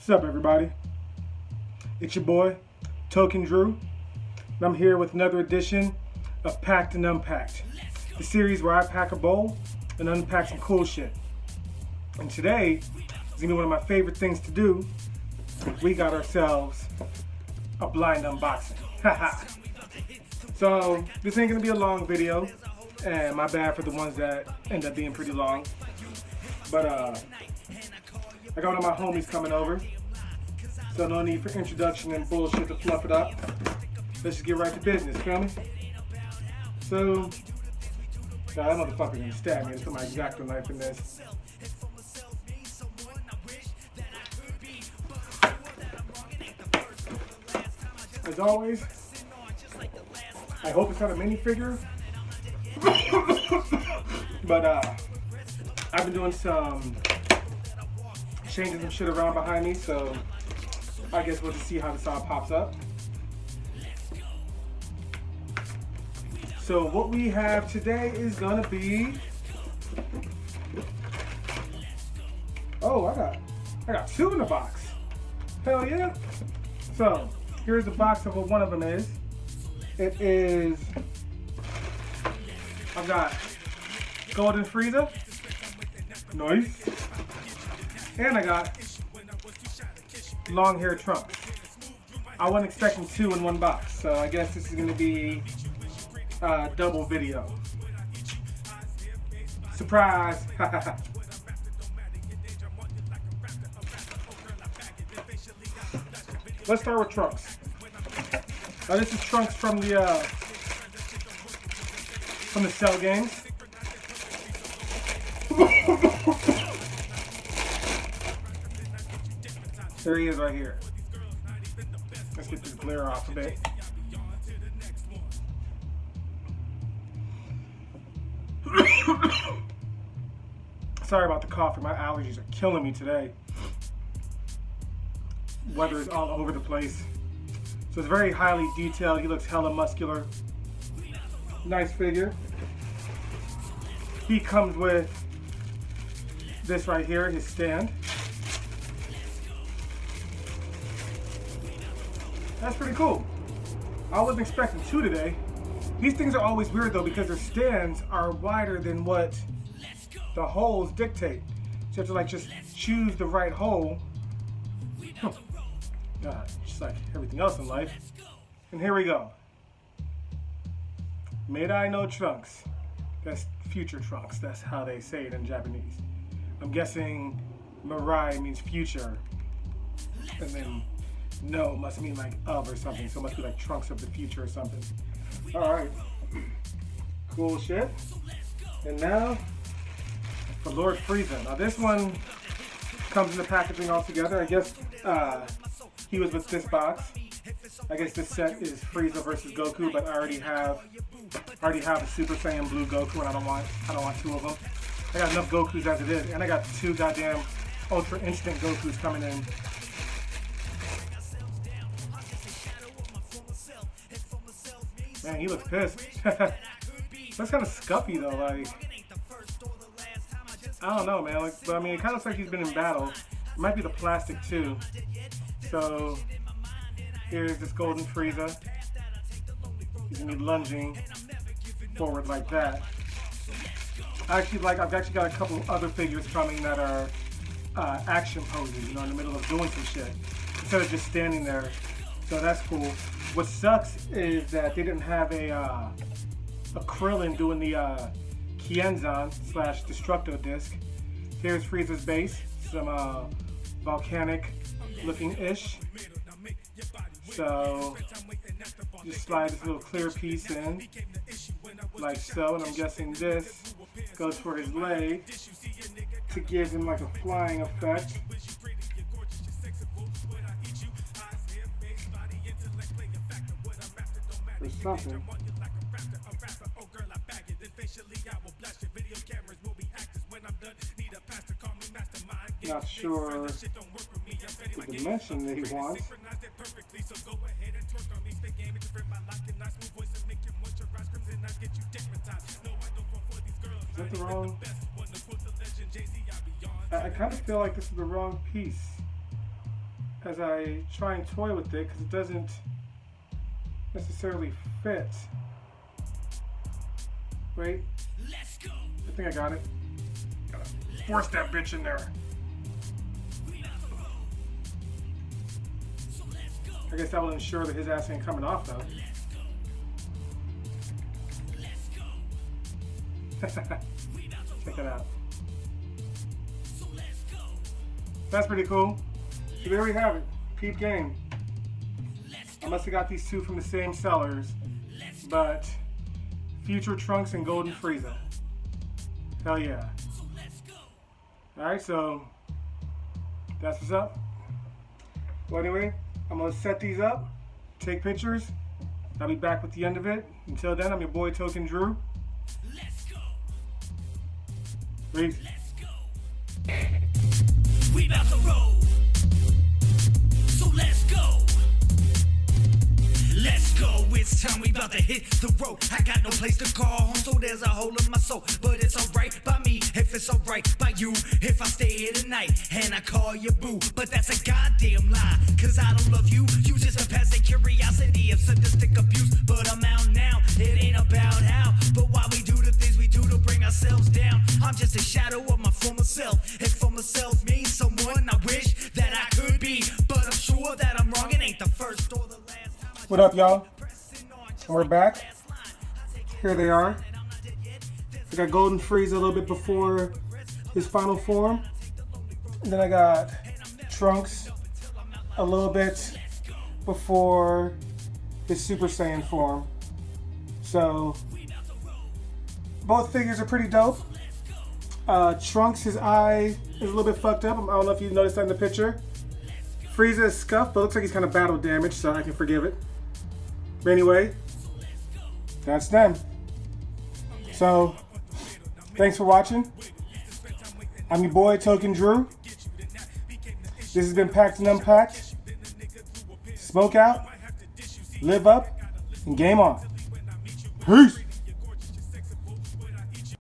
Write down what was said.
What's up, everybody? It's your boy, Token Drew, and I'm here with another edition of Packed and Unpacked, the series where I pack a bowl and unpack some cool shit. And today is gonna be one of my favorite things to do. We got ourselves a blind unboxing. Haha. so this ain't gonna be a long video, and my bad for the ones that end up being pretty long. But uh, I got one of my homies coming over. So no need for introduction and bullshit to fluff it up. Let's just get right to business, feel me? So, nah, that motherfucker didn't stab me. Put my exacto knife in this. As always, I hope it's not a minifigure. but uh, I've been doing some changing some shit around behind me, so I guess we'll just see how this all pops up. So what we have today is gonna be. Oh, I got, I got two in the box. Hell yeah! So here's the box of what one of them is. It is. I've got Golden Frieza. Nice. And I got long hair Trunks. I wasn't expecting two in one box, so I guess this is going to be a double video. Surprise! Let's start with Trunks. Now this is Trunks from the uh, from the Cell games. There he is right here. Let's get this glare off a bit. Sorry about the coffee. My allergies are killing me today. Weather is all over the place. So it's very highly detailed. He looks hella muscular. Nice figure. He comes with this right here, his stand. That's pretty cool. I wasn't expecting two today. These things are always weird though because their stands are wider than what the holes dictate. So you have to like just choose the right hole. God, just like everything else in life. And here we go. Mirai no trunks. That's future trunks. That's how they say it in Japanese. I'm guessing Mirai means future. And then no must mean like of or something. So it must be like trunks of the future or something. All right. Cool shit. And now for Lord Frieza. Now this one comes in the packaging all together. I guess uh, he was with this box. I guess this set is Frieza versus Goku, but I already have I already have a Super Saiyan Blue Goku, and I don't want I don't want two of them. I got enough Gokus as it is, and I got two goddamn Ultra Instinct Gokus coming in. He looks pissed. looks kind of scuffy though, like. I don't know, man. Like, but I mean, it kind of looks like he's been in battle. It might be the plastic too. So here's this Golden Frieza. He's gonna be lunging forward like that. I actually like. I've actually got a couple other figures coming that are uh, action poses. You know, in the middle of doing some shit instead of just standing there. So that's cool. What sucks is that they didn't have a uh, a Krillin doing the uh, Kienzan slash Destructo disc. Here's Frieza's base, some uh, volcanic looking ish. So just slide this little clear piece in, like so, and I'm guessing this goes for his leg to give him like a flying effect. Something. Not sure the dimension that he wants. Is that the wrong? I, I kind of feel like this is the wrong piece. as I try and toy with it because it doesn't necessarily fit. Wait. I think I got it. Gotta force that bitch in there. I guess that will ensure that his ass ain't coming off though. Check that out. That's pretty cool. So there we have it. Peep game. I must have got these two from the same sellers, but Future Trunks and Golden Frieza. Hell yeah. Alright, so that's what's up. Well, anyway, I'm going to set these up, take pictures. I'll be back with the end of it. Until then, I'm your boy Token Drew. Let's go. Peace. Let's go. We about to roll. About to hit the road. I got no place to call home, so there's a hole in my soul. But it's alright by me, if it's alright by you. If I stay here tonight and I call you boo. But that's a goddamn lie, cause I don't love you. You just a peasant curiosity of sadistic abuse. But I'm out now, it ain't about how. But why we do the things we do to bring ourselves down. I'm just a shadow of my former self. If former self means someone I wish that I could be. But I'm sure that I'm wrong, it ain't the first or the last. What up, y'all? And we're back. Here they are. I got Golden Frieza a little bit before his final form. And then I got Trunks a little bit before his Super Saiyan form. So both figures are pretty dope. Uh, Trunks, his eye is a little bit fucked up. I don't know if you noticed that in the picture. Frieza is scuffed, but looks like he's kind of battle damaged, so I can forgive it. But anyway, that's them. So, thanks for watching. I'm your boy, Token Drew. This has been Packed and Unpacked. Smoke out, live up, and game on. Peace.